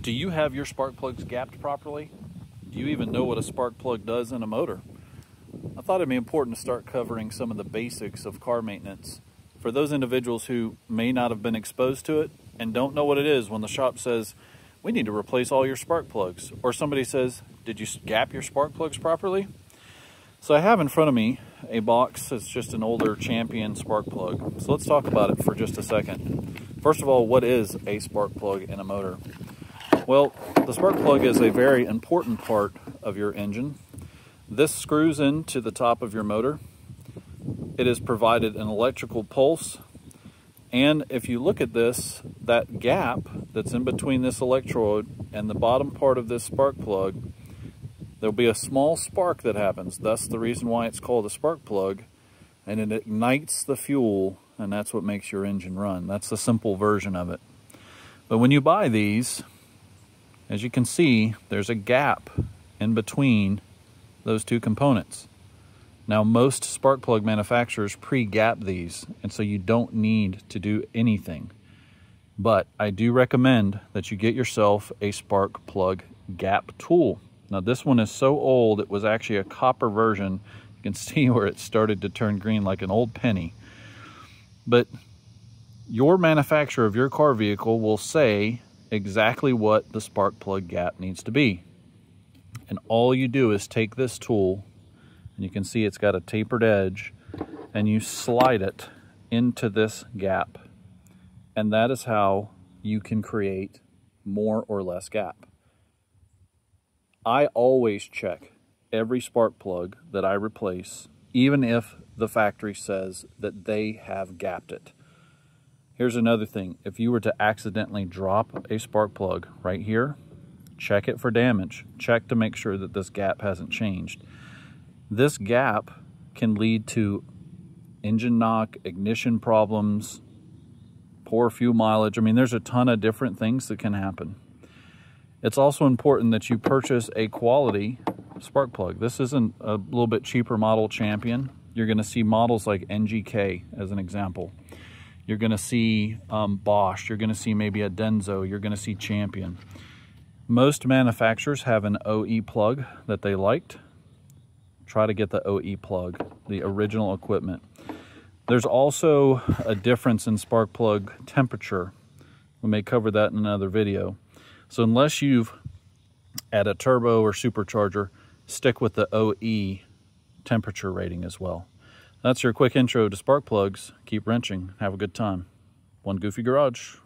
Do you have your spark plugs gapped properly? Do you even know what a spark plug does in a motor? I thought it'd be important to start covering some of the basics of car maintenance for those individuals who may not have been exposed to it and don't know what it is when the shop says, we need to replace all your spark plugs. Or somebody says, did you gap your spark plugs properly? So I have in front of me a box that's just an older Champion spark plug. So let's talk about it for just a second. First of all, what is a spark plug in a motor? Well, the spark plug is a very important part of your engine. This screws into the top of your motor. It has provided an electrical pulse. And if you look at this, that gap that's in between this electrode and the bottom part of this spark plug, there'll be a small spark that happens. That's the reason why it's called a spark plug. And it ignites the fuel, and that's what makes your engine run. That's the simple version of it. But when you buy these, as you can see, there's a gap in between those two components. Now, most spark plug manufacturers pre-gap these, and so you don't need to do anything. But I do recommend that you get yourself a spark plug gap tool. Now, this one is so old, it was actually a copper version. You can see where it started to turn green like an old penny. But your manufacturer of your car vehicle will say exactly what the spark plug gap needs to be. And all you do is take this tool, and you can see it's got a tapered edge, and you slide it into this gap. And that is how you can create more or less gap. I always check every spark plug that I replace, even if the factory says that they have gapped it. Here's another thing. If you were to accidentally drop a spark plug right here, check it for damage. Check to make sure that this gap hasn't changed. This gap can lead to engine knock, ignition problems, poor fuel mileage. I mean, there's a ton of different things that can happen. It's also important that you purchase a quality spark plug. This isn't a little bit cheaper model champion. You're going to see models like NGK as an example. You're going to see um, Bosch. You're going to see maybe a Denso. You're going to see Champion. Most manufacturers have an OE plug that they liked. Try to get the OE plug, the original equipment. There's also a difference in spark plug temperature. We may cover that in another video. So unless you've add a turbo or supercharger, stick with the OE temperature rating as well. That's your quick intro to spark plugs. Keep wrenching. Have a good time. One Goofy Garage.